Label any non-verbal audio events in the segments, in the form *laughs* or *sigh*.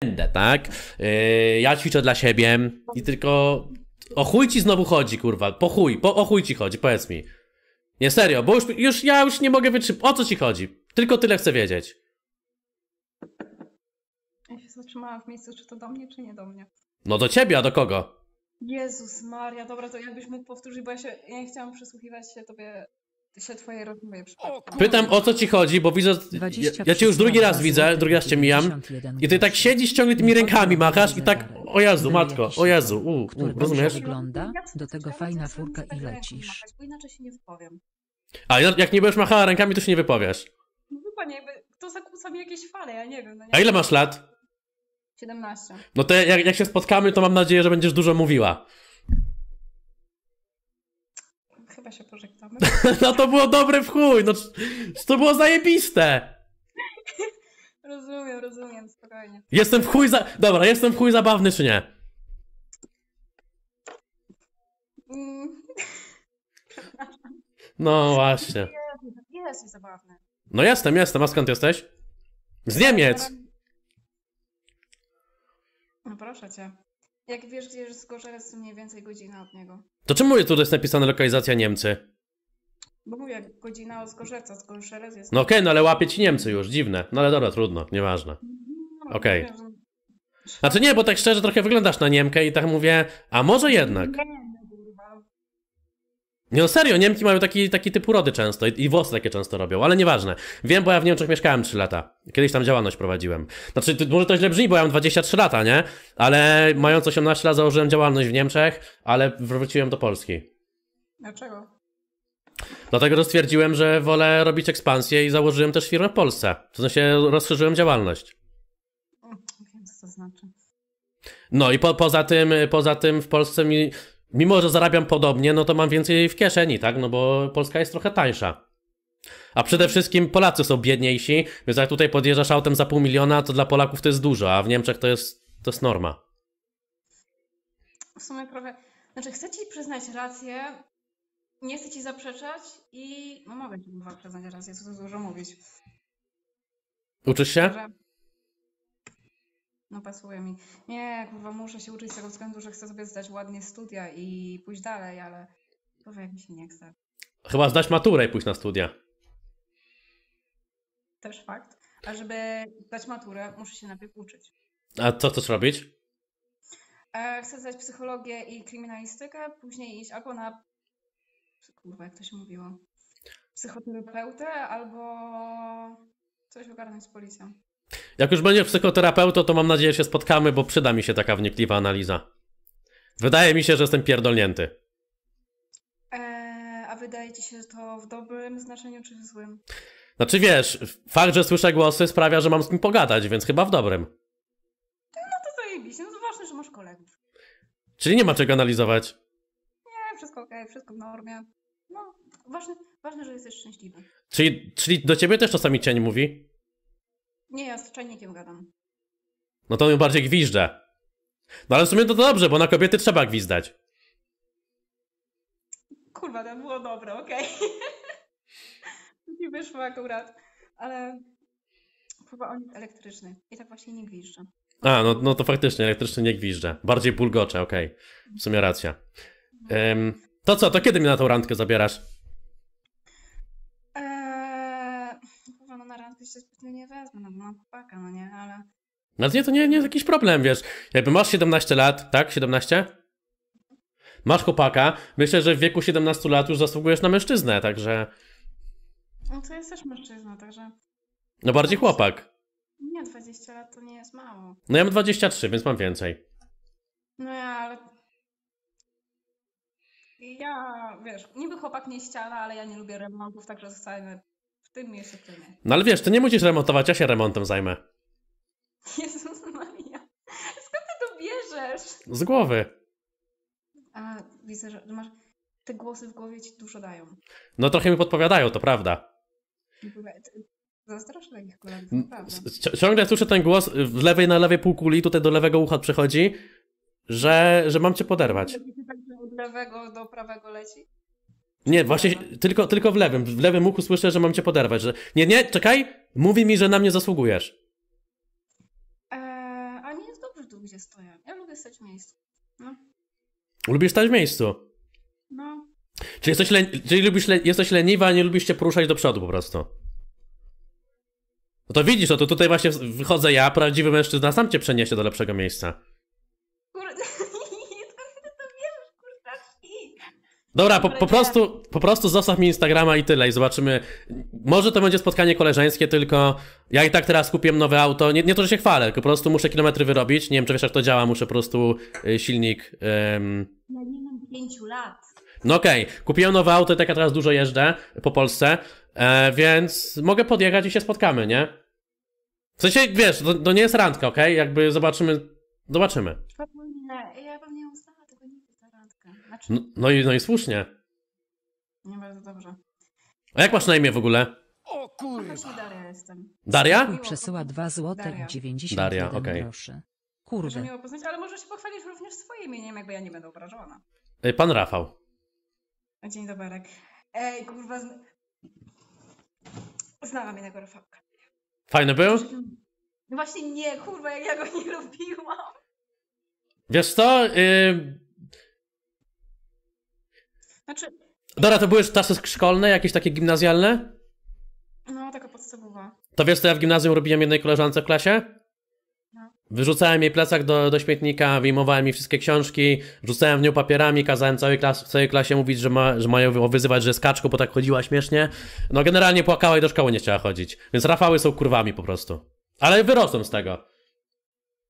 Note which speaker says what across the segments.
Speaker 1: będę, tak? Yy, ja ćwiczę dla siebie i tylko o chuj ci znowu chodzi, kurwa, po chuj, po, o chuj ci chodzi, powiedz mi. Nie, serio, bo już, już ja już nie mogę wytrzymać, o co ci chodzi? Tylko tyle chcę wiedzieć.
Speaker 2: Ja się zatrzymałam w miejscu, czy to do mnie, czy nie do mnie.
Speaker 1: No do ciebie, a do kogo?
Speaker 2: Jezus Maria, dobra, to jakbyś mógł powtórzyć, bo ja, się, ja nie chciałam przysłuchiwać się tobie, się przypadku.
Speaker 1: Pytam o co ci chodzi, bo widzę, ja, ja cię już drugi raz widzę, drugi raz cię mijam i ty tak siedzisz, ciągle tymi rękami machasz i tak, o Jezu, matko, o Jezu, u, u, rozumiesz?
Speaker 3: wygląda, do tego fajna furka i lecisz.
Speaker 2: Bo inaczej się nie wypowiem.
Speaker 1: A ja- jak nie będziesz machała rękami, to się nie wypowiesz.
Speaker 2: No chyba nie, to zakłóca mi jakieś fale, ja nie wiem. No nie
Speaker 1: A ile masz lat?
Speaker 2: 17.
Speaker 1: No to jak, jak się spotkamy, to mam nadzieję, że będziesz dużo mówiła.
Speaker 2: Chyba się pożegnamy. *laughs*
Speaker 1: No to było dobre w chuj, no to było zajebiste.
Speaker 2: rozumiem, rozumiem, spokojnie.
Speaker 1: Jestem w chuj za... Dobra, jestem w chuj zabawny czy nie?
Speaker 2: Mm, *laughs*
Speaker 1: No właśnie.
Speaker 2: Jezu, zabawne.
Speaker 1: No jestem, jestem, a skąd jesteś? Z Niemiec.
Speaker 2: No proszę cię. Jak wiesz, gdzie jest Zgorzelec, to mniej więcej godzina od niego.
Speaker 1: To czemu tu jest napisane lokalizacja Niemcy?
Speaker 2: Bo mówię, godzina od Zgorzelca, Zgorzelec jest...
Speaker 1: No okej, no ale łapie ci Niemcy już, dziwne. No ale dobra, trudno, nieważne.
Speaker 2: No,
Speaker 1: okej.
Speaker 2: mówię, że-
Speaker 1: Znaczy nie, bo tak szczerze trochę wyglądasz na Niemkę i tak mówię, a może jednak.
Speaker 2: No.
Speaker 1: Nie no serio, Niemki mają taki, taki typ urody często i, i włosy takie często robią, ale nieważne. Wiem, bo ja w Niemczech mieszkałem 3 lata. Kiedyś tam działalność prowadziłem. Znaczy, to, może to źle brzmi, bo ja mam 23 lata, nie? Ale mając 18 lat założyłem działalność w Niemczech, ale wróciłem do Polski.
Speaker 2: Dlaczego?
Speaker 1: Dlatego, że stwierdziłem, że wolę robić ekspansję i założyłem też firmę w Polsce. W sensie rozszerzyłem działalność.
Speaker 2: Mm, Wiem, co to znaczy.
Speaker 1: No i po, poza tym, poza tym w Polsce mi, mimo że zarabiam podobnie, no to mam więcej w kieszeni, tak? No bo Polska jest trochę tańsza. A przede wszystkim Polacy są biedniejsi, więc jak tutaj podjeżdżasz autem za pół miliona, to dla Polaków to jest dużo, a w Niemczech to jest, to jest norma.
Speaker 2: W sumie trochę... Znaczy, chcę ci przyznać rację, nie chcę ci zaprzeczać i... No mogę ci chyba przyznać rację, co tu dużo mówić.
Speaker 1: Uczysz się?
Speaker 2: Że... No pasuje mi. Nie, kurwa, muszę się uczyć z tego względu, że chcę sobie zdać ładnie studia i pójść dalej, ale kurwa, jak mi się nie chce.
Speaker 1: Chyba zdać maturę i pójść na studia.
Speaker 2: Też fakt. A żeby zdać maturę, muszę się najpierw uczyć.
Speaker 1: A co chcesz robić?
Speaker 2: E, chcę zdać psychologię i kryminalistykę, później iść albo na... Kurwa, jak to się mówiło? Psychoterapeutę albo coś ogarnąć z policją.
Speaker 1: Jak już będziesz psychoterapeutą, to mam nadzieję, że się spotkamy, bo przyda mi się taka wnikliwa analiza. Wydaje mi się, że jestem pierdolnięty.
Speaker 2: E, a wydaje ci się to w dobrym znaczeniu czy w złym?
Speaker 1: Znaczy wiesz, fakt, że słyszę głosy sprawia, że mam z kim pogadać, więc chyba w dobrym.
Speaker 2: No to zajebiście, no to ważne, że masz kolegów.
Speaker 1: Czyli nie ma czego analizować.
Speaker 2: Nie, wszystko okej, wszystko w normie. No, ważne, ważne, że jesteś szczęśliwy.
Speaker 1: Czyli, czyli do ciebie też czasami cień mówi?
Speaker 2: Nie, ja z czajnikiem gadam.
Speaker 1: No to on bardziej gwizdże. No ale w sumie to dobrze, bo na kobiety trzeba gwizdać.
Speaker 2: Kurwa, to było dobre, okej. *laughs* Nie wyszło akurat, ale kurwa, on jest elektryczny i tak właśnie nie gwizdże.
Speaker 1: A, no, no to faktycznie elektryczny nie gwizdże. Bardziej bulgocze, okej. W sumie racja. Ym, to co, to kiedy mnie na tą randkę zabierasz?
Speaker 2: Eee, się zbytnio nie wezmę, no mam chłopaka, no nie, ale...
Speaker 1: No nie, to nie, nie jest jakiś problem, wiesz. Jakby masz 17 lat, tak? 17? Masz chłopaka, myślę, że w wieku 17 lat już zasługujesz na mężczyznę, także...
Speaker 2: No to jest też mężczyzna, także...
Speaker 1: No bardziej chłopak.
Speaker 2: Nie, 20 lat to nie jest mało.
Speaker 1: No ja mam 23, więc mam więcej.
Speaker 2: No ja, ale... Ja, wiesz, niby chłopak nie ściana, ale ja nie lubię remontów, także zostajemy w tym miejscu, którym jest.
Speaker 1: No ale wiesz, ty nie musisz remontować, ja się remontem zajmę.
Speaker 2: Jezus Maria, skąd ty to bierzesz?
Speaker 1: Z głowy.
Speaker 2: A widzę, że masz... Te głosy w głowie ci dużo dają.
Speaker 1: No trochę mi podpowiadają, to prawda.
Speaker 2: Zazdroszczę takich kolegów, naprawdę.
Speaker 1: Ciągle słyszę ten głos w lewej na lewej półkuli, tutaj do lewego ucha przechodzi, że, że mam cię poderwać.
Speaker 2: Tak, Od lewego do prawego leci?
Speaker 1: Nie, właśnie tylko, tylko w lewym. W lewym uchu słyszę, że mam cię poderwać. Że... Nie, nie, czekaj! Mówi mi, że na mnie zasługujesz.
Speaker 2: Eee, a już tu, gdzie stoję. Ja lubię stać w miejscu. No,
Speaker 1: Lubisz stać w miejscu.
Speaker 2: no.
Speaker 1: Czyli, jesteś, le... Czyli lubisz le... jesteś leniwa, a nie lubisz się poruszać do przodu po prostu. No to widzisz, no to tutaj właśnie wychodzę ja, prawdziwy mężczyzna, sam cię przeniesie do lepszego miejsca.
Speaker 2: Kurde, to, to wiesz, kurczaki.
Speaker 1: Dobra, po, po, prostu, po prostu zostaw mi Instagrama i tyle i zobaczymy. Może to będzie spotkanie koleżeńskie, tylko ja i tak teraz kupiłem nowe auto. Nie, nie to, że się chwalę, tylko po prostu muszę kilometry wyrobić. Nie wiem, czy wiesz jak to działa, muszę po prostu y, silnik... ym,
Speaker 2: Ja nie mam pięciu lat.
Speaker 1: No okej, kupiłem nowe auto i tak ja teraz dużo jeżdżę po Polsce, e, więc mogę podjechać i się spotkamy, nie? W sensie, wiesz, to, to nie jest randka, okej? Jakby zobaczymy, zobaczymy.
Speaker 2: Ja bym nie Znaczy,
Speaker 1: No, no, i, no i słusznie.
Speaker 2: nie bardzo dobrze.
Speaker 1: A jak masz na imię w ogóle?
Speaker 3: O
Speaker 2: No właśnie
Speaker 3: kurwa!
Speaker 2: Daria jestem.
Speaker 1: Daria?
Speaker 4: Przesyła 2 złote
Speaker 2: Daria.
Speaker 4: i 91
Speaker 1: Daria, okej.
Speaker 4: groszy.
Speaker 2: Może
Speaker 4: Kurwy.
Speaker 2: miło poznać, ale może się pochwalić również swoim imieniem, jakby ja nie będę obrażona.
Speaker 1: Y, Pan Rafał.
Speaker 2: Dzień dobry. Ej, kurwa, zna... znałam jednego Rafałka.
Speaker 1: Fajny był?
Speaker 2: No właśnie nie, kurwa, jak ja go nie *laughs* lubiłam.
Speaker 1: Wiesz co? Y...
Speaker 2: Znaczy,
Speaker 1: Dobra, to były czasy szkolne, jakieś takie gimnazjalne?
Speaker 2: no taka podstawowa.
Speaker 1: To wiesz co ja w gimnazjum robiłem jednej koleżance w klasie?
Speaker 2: No.
Speaker 1: Wyrzucałem jej plecak do, do śmietnika, wyjmowałem jej wszystkie książki, rzucałem w nią papierami, kazałem całej, klas, całej klasie mówić, że, ma, że mają ją wyzywać, że jest kaczką, bo tak chodziła śmiesznie. No generalnie płakała i do szkoły nie chciała chodzić. Więc Rafały są kurwami po prostu. Ale wyrosłem z tego.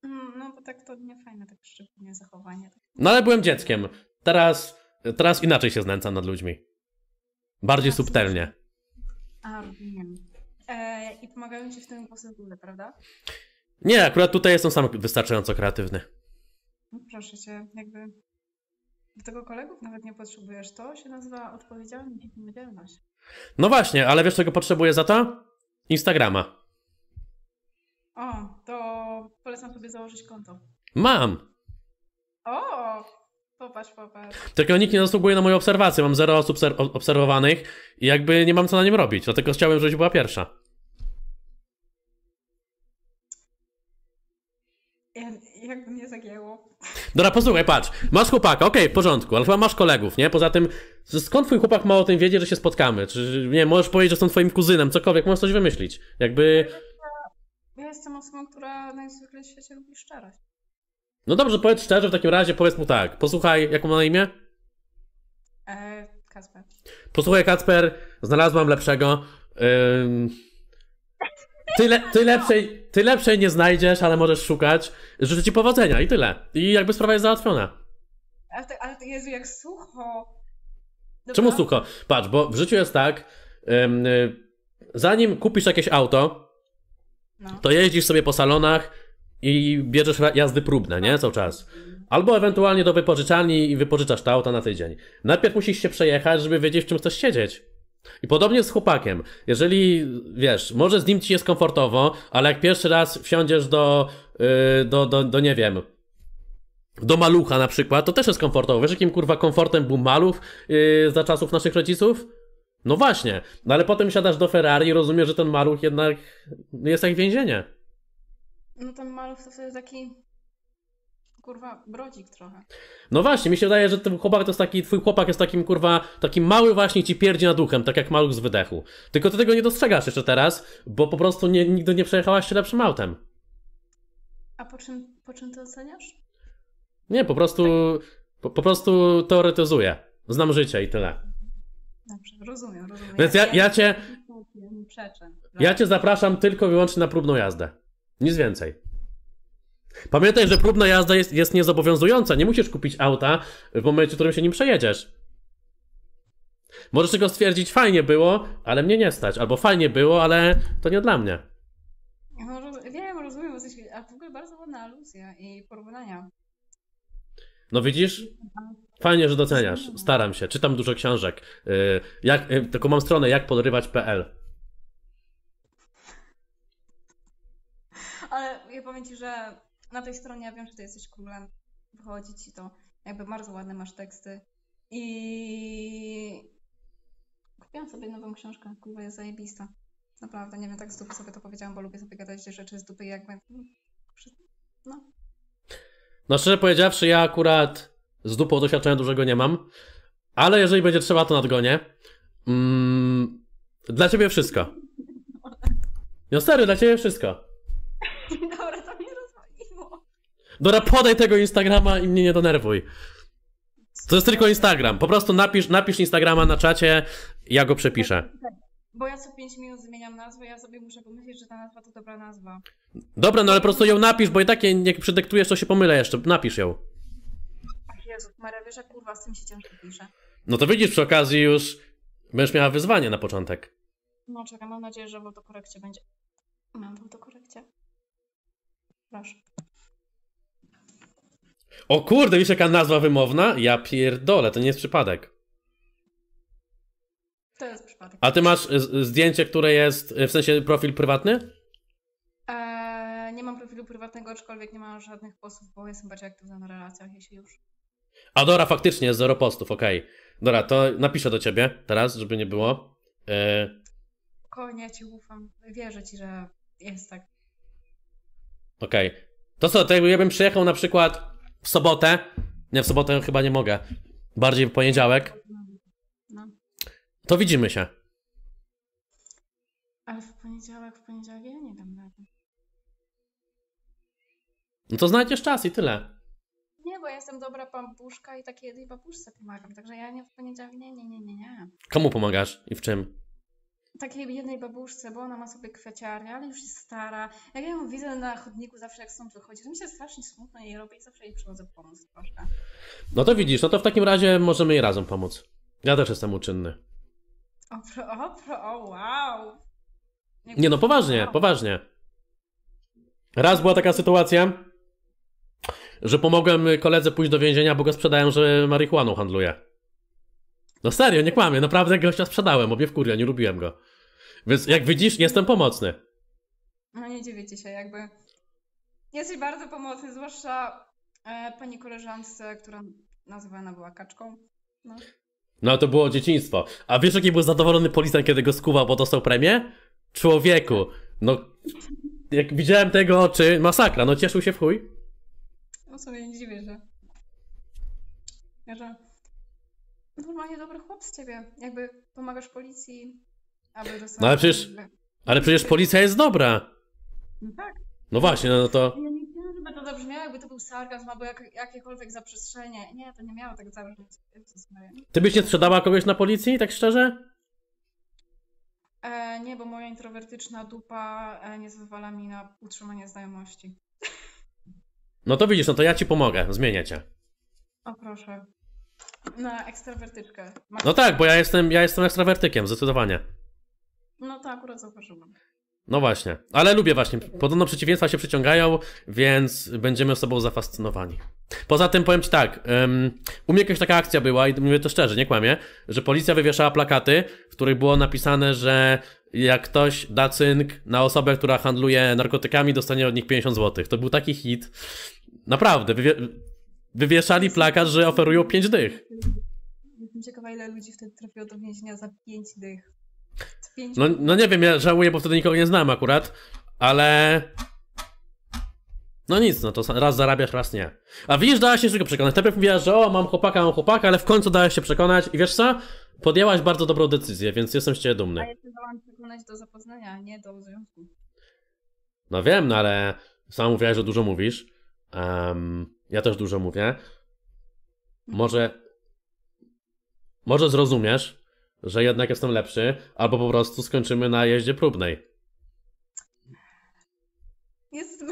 Speaker 2: Mm, No bo tak to nie fajne, tak szczególnie zachowanie.
Speaker 1: No ale byłem dzieckiem. Teraz, teraz inaczej się znęcam nad ludźmi. Bardziej
Speaker 2: Jasne.
Speaker 1: subtelnie.
Speaker 2: A, rozumiem. E, I pomagają ci w tym głosy w prawda?
Speaker 1: Nie, akurat tutaj jestem sam wystarczająco kreatywny.
Speaker 2: No proszę cię, jakby do tego kolegów nawet nie potrzebujesz. To się nazywa odpowiedzialność i odpowiedzialność.
Speaker 1: No właśnie, ale wiesz czego potrzebuję za to? Instagrama.
Speaker 2: O, to polecam sobie założyć konto.
Speaker 1: Mam.
Speaker 2: O, popatrz, popatrz.
Speaker 1: Tylko nikt nie zasługuje na moje obserwacje. Mam zero osób obserwowanych i jakby nie mam co na nim robić. Dlatego chciałem, żebyś była pierwsza.
Speaker 2: Ja, jakby mnie zagięło.
Speaker 1: Dobra, posłuchaj, patrz. Masz chłopaka, okej, w porządku, ale chyba masz kolegów, nie? Poza tym, skąd twój chłopak ma o tym wiedzieć, że się spotkamy? Czy, nie możesz powiedzieć, że są twoim kuzynem, cokolwiek, możesz coś wymyślić. Jakby...
Speaker 2: Ja jestem osobą, która najzwykle w świecie lubi szczerość.
Speaker 1: No dobrze, powiedz szczerze, w takim razie powiedz mu tak. Posłuchaj, jak ma na imię?
Speaker 2: E, Kasper.
Speaker 1: Posłuchaj, Kacper, znalazłam lepszego. Ym... Ty, le, ty, lepszej, ty lepszej nie znajdziesz, ale możesz szukać. Życzę ci powodzenia i tyle. I jakby sprawa jest załatwiona.
Speaker 2: Ale, to, ale to Jezu, jak sucho. Dobra?
Speaker 1: Czemu sucho? Patrz, bo w życiu jest tak, ym, y, zanim kupisz jakieś auto,
Speaker 2: No.
Speaker 1: to jeździsz sobie po salonach i bierzesz jazdy próbne, nie? Cały czas. Albo ewentualnie do wypożyczalni i wypożyczasz to auto na tydzień. Najpierw musisz się przejechać, żeby wiedzieć, w czym chcesz siedzieć. I podobnie z chłopakiem. Jeżeli, wiesz, może z nim ci jest komfortowo, ale jak pierwszy raz wsiądziesz do, yy, do, do, do, nie wiem, do malucha na przykład, to też jest komfortowo. Wiesz, jakim kurwa komfortem był maluch yy, za czasów naszych rodziców? No właśnie, no ale potem siadasz do Ferrari i rozumiesz, że ten maluch jednak jest jak więzienie.
Speaker 2: No ten maluch to wtedy taki. Kurwa, brodzik trochę.
Speaker 1: No właśnie, mi się wydaje, że ten chłopak to jest taki, twój chłopak jest takim kurwa, takim mały właśnie ci pierdzi nad duchem, tak jak maluch z wydechu. Tylko ty tego nie dostrzegasz jeszcze teraz, bo po prostu nie, nigdy nie przejechałaś się lepszym autem.
Speaker 2: A po czym, po czym to oceniasz?
Speaker 1: Nie, po prostu, po, po prostu teoretyzuję. Znam życie i tyle.
Speaker 2: Dobrze, rozumiem, rozumiem.
Speaker 1: Więc ja, ja cię,
Speaker 2: Ja nie przeczę.
Speaker 1: ja cię zapraszam tylko i wyłącznie na próbną jazdę. Nic więcej. Pamiętaj, że próbna jazda jest, jest niezobowiązująca. Nie musisz kupić auta w momencie, w którym się nim przejedziesz. Możesz tylko stwierdzić, fajnie było, ale mnie nie stać. Albo fajnie było, ale to nie dla mnie.
Speaker 2: No, roz, wiem, rozumiem, jesteś, a w ogóle bardzo ładna aluzja i porównania.
Speaker 1: No widzisz? Fajnie, że doceniasz. Staram się. Czytam dużo książek. Yy, jak, tylko mam stronę jakpodrywać.pl.
Speaker 2: Ale ja powiem ci, że na tej stronie ja wiem, że ty jesteś królem. Wychodzi ci to. Jakby bardzo ładne masz teksty. I kupiłam sobie nową książkę. Kurwa jest zajebista. Naprawdę, nie wiem, tak z dupy sobie to powiedziałam, bo lubię sobie gadać rzeczy z dupy, jak będę. No.
Speaker 1: No szczerze powiedziawszy, ja akurat z dupą doświadczenia dużego nie mam, ale jeżeli będzie trzeba, to nadgonię. Mm, dla ciebie wszystko. *laughs* No serio, dla ciebie wszystko.
Speaker 2: Dobra.
Speaker 1: Dobra, podaj tego Instagrama i mnie nie denerwuj. To jest tylko Instagram. Po prostu napisz, napisz Instagrama na czacie, ja go przepiszę.
Speaker 2: Bo ja co 5 minut zmieniam nazwę, ja sobie muszę pomyśleć, że ta nazwa to dobra nazwa.
Speaker 1: Dobra, no ale po prostu ją napisz, bo i tak jak przydektujesz, to się pomylę jeszcze. Napisz ją.
Speaker 2: Ach Jezu, Maria, wiesz, jak kurwa z tym się ciężko pisze.
Speaker 1: No to widzisz, przy okazji już będziesz miała wyzwanie na początek.
Speaker 2: No czekaj, mam nadzieję, że w autokorekcie będzie. Mam w autokorekcie. Proszę.
Speaker 1: O kurde, wiesz jaka nazwa wymowna? Ja pierdolę, to nie jest przypadek.
Speaker 2: To jest przypadek.
Speaker 1: A ty masz y, zdjęcie, które jest, y, w sensie profil prywatny?
Speaker 2: Eee, nie mam profilu prywatnego, aczkolwiek nie mam żadnych postów, bo jestem bardziej aktywna na relacjach, jeśli już.
Speaker 1: A Dora, faktycznie jest zero postów, okej. Dora, to napiszę do ciebie teraz, żeby nie było. Yy,
Speaker 2: Spokojnie, ja ci ufam. Wierzę ci, że jest tak.
Speaker 1: okej. To co, to jakby ja bym przyjechał na przykład w sobotę. Nie, w sobotę chyba nie mogę. Bardziej w poniedziałek.
Speaker 2: No.
Speaker 1: To widzimy się.
Speaker 2: Ale w poniedziałek, w poniedziałek ja nie dam rady.
Speaker 1: No to znajdziesz czas i tyle.
Speaker 2: Nie, bo ja jestem dobra babuszka i takiej jednej babuszce pomagam, także ja nie w poniedziałek, nie, nie, nie, nie, nie.
Speaker 1: Komu pomagasz i w czym?
Speaker 2: Takiej jednej babuszce, bo ona ma sobie kwiaciarnię, ale już jest stara. Jak ja ją widzę na chodniku zawsze jak stąd wychodzi, to mi się strasznie smutno jej robi i zawsze jej przychodzę pomóc troszkę.
Speaker 1: No to widzisz, no to w takim razie możemy jej razem pomóc. Ja też jestem uczynny.
Speaker 2: O, pro, o, pro, o wow!
Speaker 1: Nie no, poważnie, poważnie. Raz była taka sytuacja, że pomogłem koledze pójść do więzienia, bo go sprzedałem, że marihuaną handluje. No serio, nie kłamię, naprawdę gościa sprzedałem, bo mnie wkurwia, nie lubiłem go. Więc jak widzisz, jestem pomocny.
Speaker 2: No nie dziwicie się, jakby. Jesteś bardzo pomocny, zwłaszcza e, pani koleżance, która nazywana była kaczką. No.
Speaker 1: No to było dzieciństwo. A wiesz, jaki był zadowolony policjant, kiedy go skuwał, bo dostał premię? Człowieku, no... Jak widziałem tego oczy, masakra, no cieszył się w chuj.
Speaker 2: No sobie nie dziwię, że. że. Normalnie dobry chłop z ciebie. Jakby pomagasz policji, aby dostać.
Speaker 1: No ale przecież- Ale przecież policja jest dobra.
Speaker 2: No tak.
Speaker 1: No właśnie, no to...
Speaker 2: Ja nie chciałam, żeby to zabrzmiało, jakby to był sarkazm albo jak, jakiekolwiek zaprzestrzenie. Nie, to nie miało tak zabrzmieć.
Speaker 1: Ty byś nie sprzedała kogoś na policji, tak szczerze?
Speaker 2: E, nie, bo moja introwertyczna dupa e, nie zezwala mi na utrzymanie znajomości.
Speaker 1: No to widzisz, no to ja ci pomogę, zmienię cię.
Speaker 2: O proszę. Na ekstrawertyczkę. Masz-
Speaker 1: No tak, bo ja jestem, ja jestem ekstrawertykiem, zdecydowanie.
Speaker 2: No to akurat zauważyłam.
Speaker 1: No właśnie, ale lubię właśnie, podobno przeciwieństwa się przyciągają, więc będziemy sobą zafascynowani. Poza tym powiem ci tak, um, u mnie jakaś taka akcja była i mówię to szczerze, nie kłamię, że policja wywieszała plakaty, w których było napisane, że jak ktoś da cynk na osobę, która handluje narkotykami, dostanie od nich 50 zł. To był taki hit. Naprawdę, wywie wywieszali plakat, że oferują 5 dych.
Speaker 2: Jestem ciekawa, ile ludzi wtedy trafiło do więzienia za pięć dych. Z pięć
Speaker 1: No, no nie wiem, ja żałuję, bo wtedy nikogo nie znam akurat, ale... No nic, no to raz zarabiasz, raz nie. A widzisz, dałaś się szybko przekonać. Najpierw mówiłaś, że o, mam chłopaka, mam chłopaka, ale w końcu dałaś się przekonać i wiesz co? Podjęłaś bardzo dobrą decyzję, więc jestem z ciebie
Speaker 2: A
Speaker 1: dumny.
Speaker 2: ja się dałam przekonać do zapoznania, a nie do związku.
Speaker 1: No wiem, no ale sama mówiłaś, że dużo mówisz. Em, ja też dużo mówię. Może... Może zrozumiesz, że jednak jestem lepszy, albo po prostu skończymy na jeździe próbnej.
Speaker 2: Jest.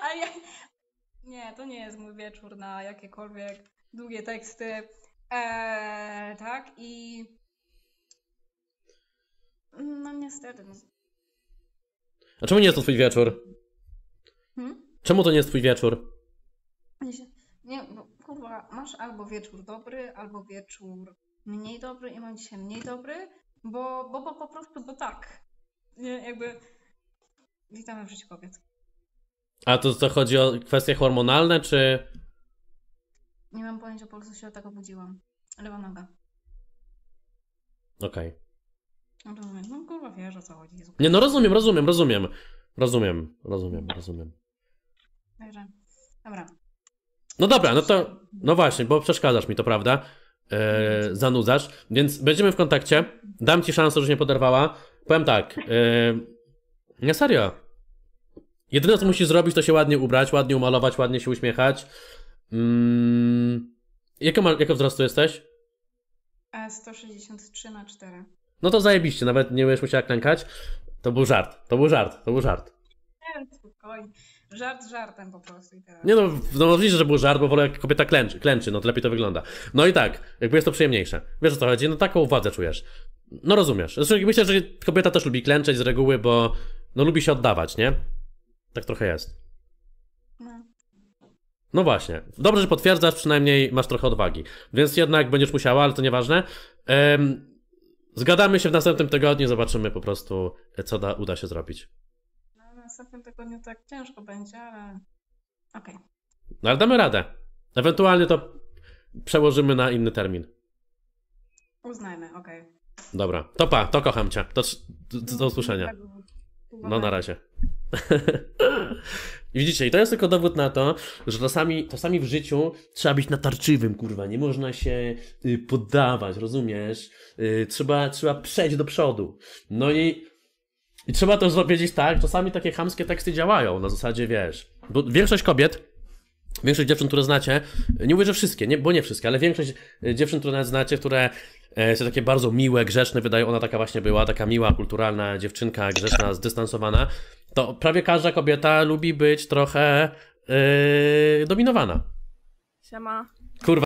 Speaker 2: Ale *laughs* ja... Nie, to nie jest mój wieczór na jakiekolwiek długie teksty. Eee, tak, i. No niestety.
Speaker 1: A czemu nie jest to twój wieczór?
Speaker 2: Hmm?
Speaker 1: Czemu to nie jest twój wieczór?
Speaker 2: Nie, bo kurwa, masz albo wieczór dobry, albo wieczór mniej dobry i mam dzisiaj mniej dobry, bo, bo, bo po prostu, bo tak. Nie, jakby. Witamy w życiu kobiet.
Speaker 1: A to co chodzi o kwestie hormonalne, czy.
Speaker 2: Nie mam pojęcia, po prostu się od tego budziłam. Lewa noga.
Speaker 1: Okej.
Speaker 2: No to mówię, no kurwa wiesz o co chodzi. Jezu.
Speaker 1: Nie, no rozumiem, rozumiem, rozumiem. Rozumiem, rozumiem, rozumiem.
Speaker 2: Także, dobra.
Speaker 1: No dobra, no to. No właśnie, bo przeszkadzasz mi, to prawda. E, zanudzasz, więc będziemy w kontakcie. Dam ci szansę, żebyś nie poderwała. Powiem tak. E, nie serio. Jedyne co musisz zrobić, to się ładnie ubrać, ładnie umalować, ładnie się uśmiechać. Mm, jakiego, ma, jakiego wzrostu jesteś?
Speaker 2: E, 163 na 4.
Speaker 1: No to zajebiście, nawet nie będziesz musiała klękać. To był żart, to był żart, to był żart.
Speaker 2: Nie, spokojnie. Żart żartem po prostu i teraz.
Speaker 1: Nie no, no oczywiście, że był żart, bo wolę jak kobieta klęczy, klęczy, no to lepiej to wygląda. No i tak, jakby jest to przyjemniejsze. Wiesz o co chodzi? No taką władzę czujesz. No rozumiesz. Zresztą myślę, że kobieta też lubi klęczeć z reguły, bo no lubi się oddawać, nie? Tak trochę jest.
Speaker 2: No.
Speaker 1: No właśnie. Dobrze, że potwierdzasz, przynajmniej masz trochę odwagi. Więc jednak będziesz musiała, ale to nieważne. Em, zgadamy się w następnym tygodniu, zobaczymy po prostu, co da, uda się zrobić.
Speaker 2: W następnym tygodniu tak ciężko będzie, ale okej.
Speaker 1: No ale damy radę. Ewentualnie to przełożymy na inny termin.
Speaker 2: Uznajmy, okej.
Speaker 1: Dobra, to pa, to kocham cię. Do, do, do usłyszenia. No na razie. *laughs* Widzicie, i to jest tylko dowód na to, że czasami, czasami w życiu trzeba być natarczywym, kurwa. Nie można się y, poddawać, rozumiesz? Y, trzeba, trzeba przejść do przodu. No i, i trzeba też powiedzieć tak, czasami takie chamskie teksty działają, na zasadzie wiesz. Bo większość kobiet Większość dziewczyn, które znacie, nie mówię, że wszystkie, nie, bo nie wszystkie, ale większość e, dziewczyn, które nawet znacie, które e, są takie bardzo miłe, grzeczne, wydaje, ona taka właśnie była, taka miła, kulturalna dziewczynka, grzeczna, zdystansowana, to prawie każda kobieta lubi być trochę yy, dominowana.
Speaker 3: Siema.
Speaker 1: Kurwa,